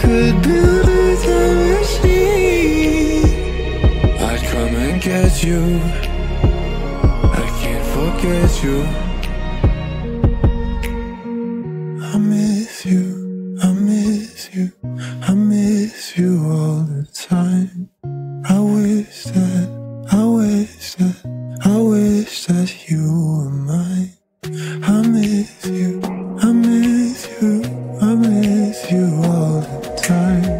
could build a time machine, I'd come and get you. I can't forget you. I miss you, I miss you, I miss you all the time. I wish that, I wish that, I wish that you miss you all the time.